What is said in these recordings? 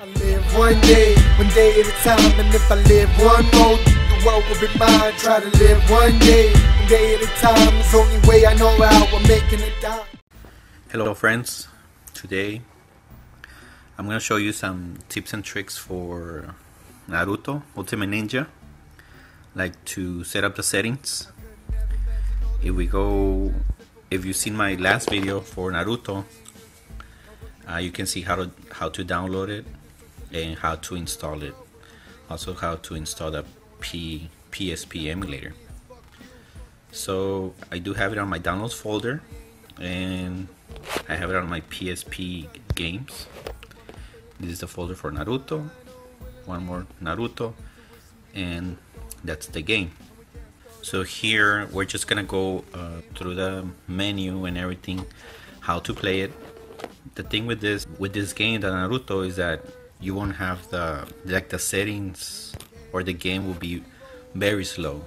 I live one day, one day at a time, and if I live one more, the world will be mine. Try to live one day, one day at a time. It's the only way I know how I'm making it down. Hello friends, today I'm gonna show you some tips and tricks for Naruto Ultimate Ninja like to set up the settings if we go if you've seen my last video for Naruto uh, you can see how to how to download it and how to install it. Also how to install the P, PSP emulator. So I do have it on my downloads folder and I have it on my PSP games. This is the folder for Naruto. One more Naruto and that's the game. So here we're just gonna go uh, through the menu and everything how to play it. The thing with this with this game the Naruto is that you won't have the like the settings or the game will be very slow.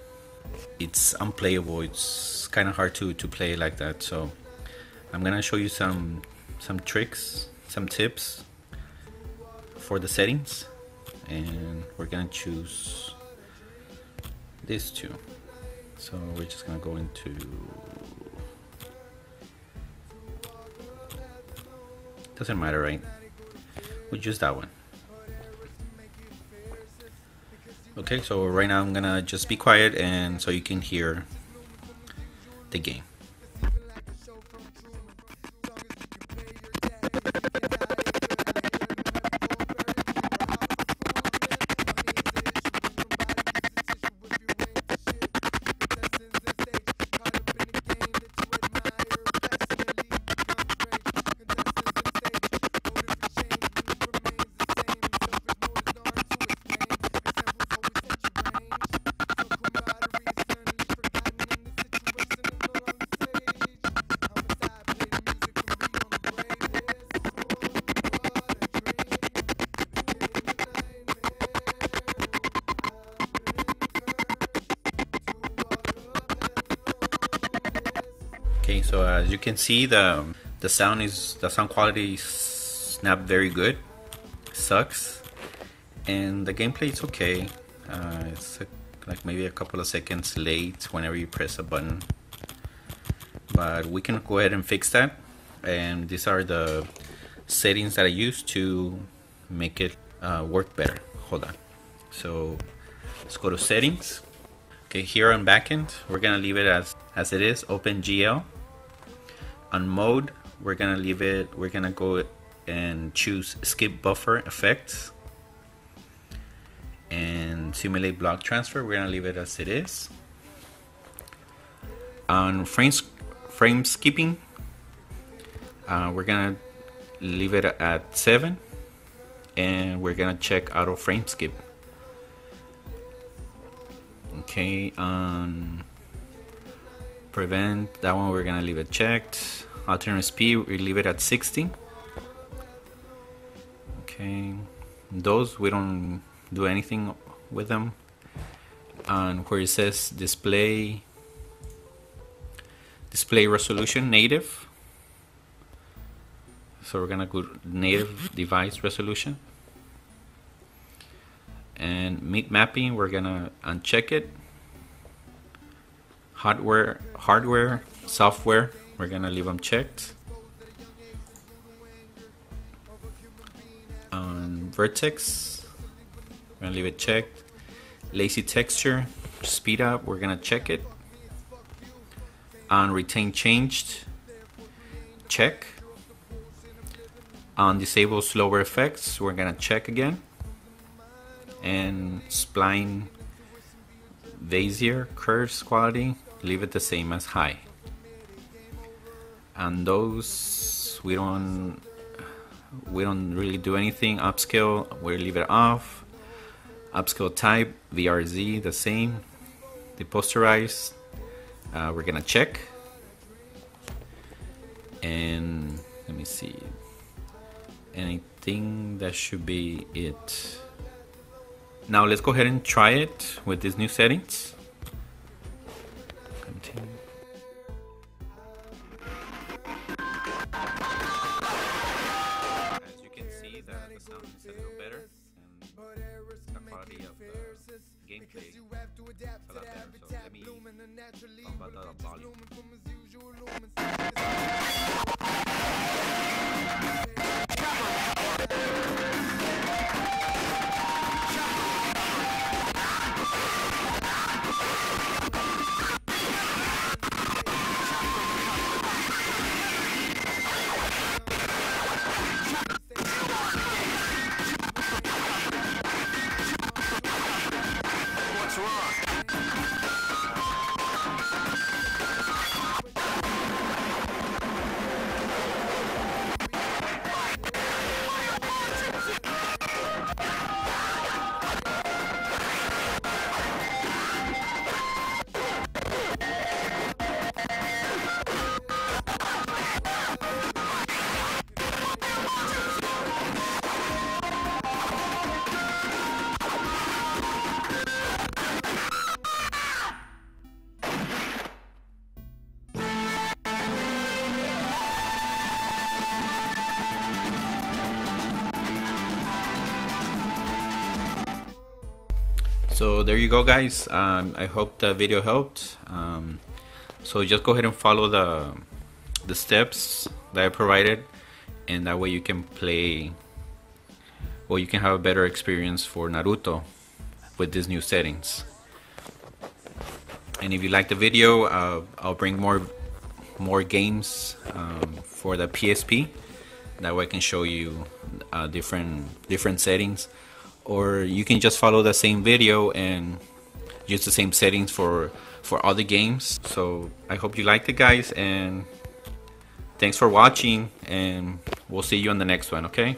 It's unplayable. It's kind of hard to to play like that. So I'm gonna show you some some tricks some tips for the settings. And we're gonna choose this two. So we're just gonna go into doesn't matter right? We'll choose that one okay so right now I'm gonna just be quiet and so you can hear the game Okay, so as you can see, the the sound is the sound quality is not very good. Sucks, and the gameplay is okay. Uh, it's a, like maybe a couple of seconds late whenever you press a button, but we can go ahead and fix that. And these are the settings that I use to make it uh, work better. Hold on. So let's go to settings. Okay, here on backend, we're gonna leave it as as it is. Open OpenGL on mode we're gonna leave it we're gonna go and choose skip buffer effects and simulate block transfer. We're gonna leave it as it is. On frames frame skipping uh, we're gonna leave it at 7 and we're gonna check auto frame skip. Okay on prevent. That one we're gonna leave it checked. Alternate speed we leave it at 60 okay. Those we don't do anything with them. And where it says display display resolution native. So we're gonna go native device resolution. And mipmapping we're gonna uncheck it hardware hardware software. We're gonna leave them checked. On vertex. We're gonna leave it checked. Lazy texture. Speed up. We're gonna check it. On retain changed. Check. On disable slower effects we're gonna check again. And spline Bezier curves quality leave it the same as high. And those we don't we don't really do anything. Upscale we leave it off. Upscale type VRZ the same. Deposterize. Uh, we're gonna check. And let me see. And I think that should be it. Now let's go ahead and try it with these new settings sound is set little better, and the quality of the gameplay Because you have to adapt a to lot better. So let me talk about the volume. So there you go, guys. Um, I hope the video helped. Um, so just go ahead and follow the the steps that I provided, and that way you can play. Well, you can have a better experience for Naruto with these new settings. And if you like the video, uh, I'll bring more more games um, for the PSP. That way I can show you uh, different different settings, or you can just follow the same video and use the same settings for for other games. So I hope you liked it, guys, and thanks for watching. And we'll see you on the next one. Okay.